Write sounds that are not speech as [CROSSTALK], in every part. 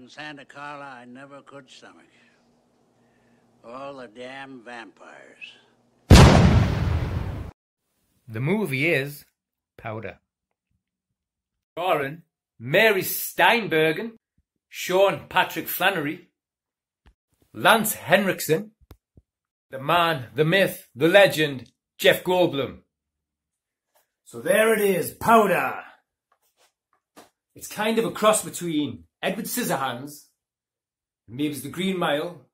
in Santa Carla I never could stomach. All the damn vampires. The movie is Powder. Starring Mary Steenburgen, Sean Patrick Flanery, Lance Henriksen, the man, the myth, the legend, Jeff Goldblum. So there it is, Powder. It's kind of a cross between Edward Scissorhands and maybe it's the Green Mile.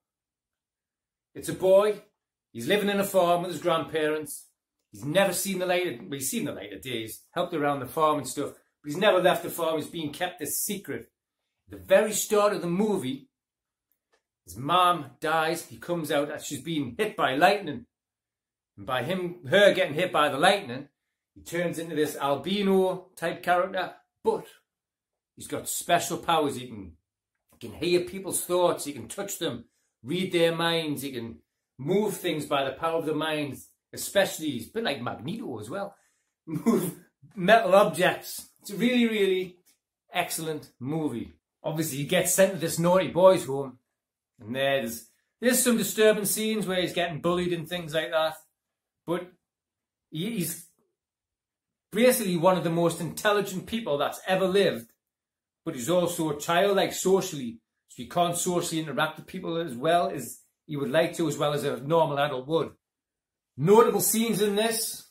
It's a boy. He's living in a farm with his grandparents. He's never seen the light. Well, he's seen the light of days. Helped around the farm and stuff. But he's never left the farm. He's being kept a secret. At the very start of the movie, his mom dies. He comes out as she's being hit by lightning. And by him, her getting hit by the lightning, he turns into this albino type character. But he's got special powers. He can, he can hear people's thoughts. He can touch them, read their minds. He can move things by the power of the mind. Especially, he's bit like Magneto as well. [LAUGHS] Move metal objects. It's a really, really excellent movie. Obviously, he gets sent to this naughty boys' home and there's there's some disturbing scenes where he's getting bullied and things like that. But he's basically one of the most intelligent people that's ever lived. But he's also a childlike socially. So he can't socially interact with people as well as he would like to, as well as a normal adult would. Notable scenes in this.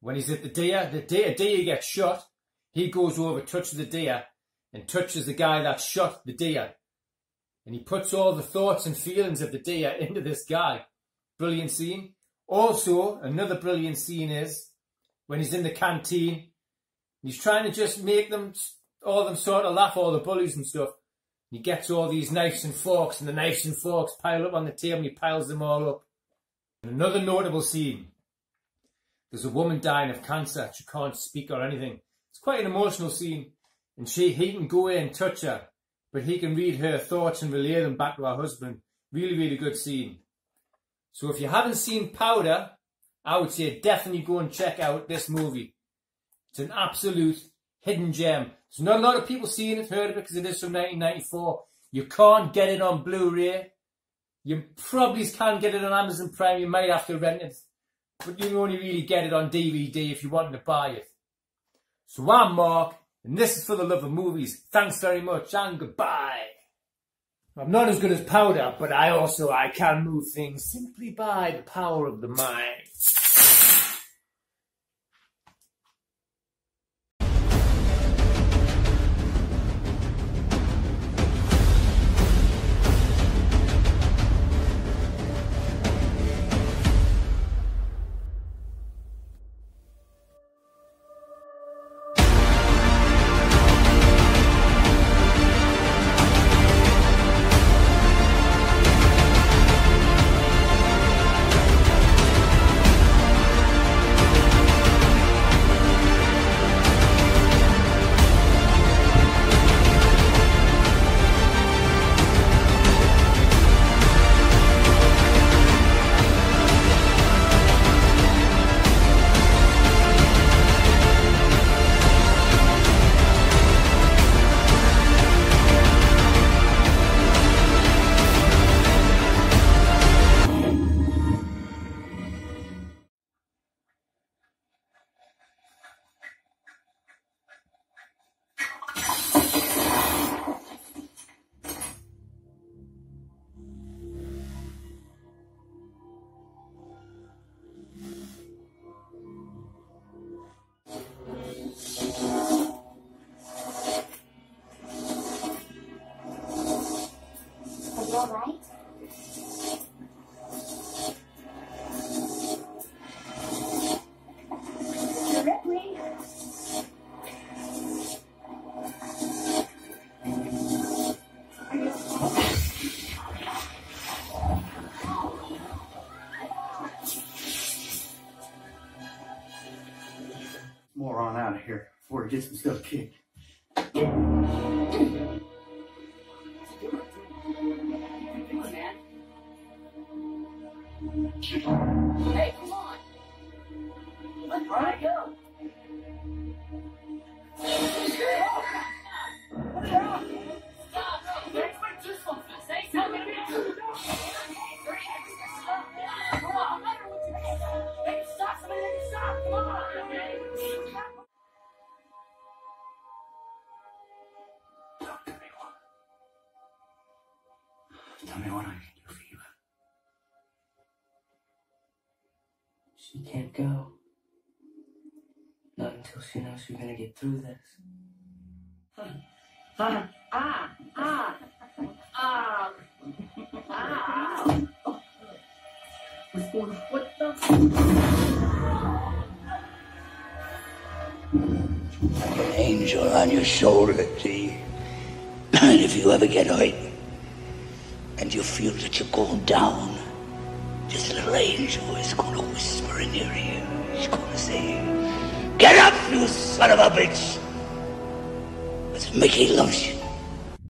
When he's at the deer, the deer, deer gets shot. He goes over, touches the deer, and touches the guy that shot the deer and he puts all the thoughts and feelings of the deer [LAUGHS] into this guy. Brilliant scene. Also, another brilliant scene is when he's in the canteen. He's trying to just make them, all of them sort of laugh, all the bullies and stuff. He gets all these knives and forks, and the knives and forks pile up on the table, and he piles them all up. And another notable scene. There's a woman dying of cancer. She can't speak or anything. It's quite an emotional scene. And she, he can go in and touch her but he can read her thoughts and relay them back to her husband. Really, really good scene. So if you haven't seen Powder, I would say definitely go and check out this movie. It's an absolute hidden gem. There's not a lot of people seeing it, heard of it, because it is from 1994. You can't get it on Blu-ray. You probably can't get it on Amazon Prime. You might have to rent it. But you only really get it on DVD if you want to buy it. So I'm Mark. And this is for the love of movies. Thanks very much and goodbye. I'm not as good as Powder, but I also, I can move things simply by the power of the mind. Here before he gets himself kicked. Hey, Tell me what I can do for you. She can't go. Not until she knows she's gonna get through this. Ah, ah, ah, ah. What the? like an angel on your shoulder, see? [CLEARS THROAT] And if you ever get hurt and you feel that you're going down, this little angel is gonna whisper in your ear. He's gonna say, Get up, you son of a bitch! Because Mickey loves you.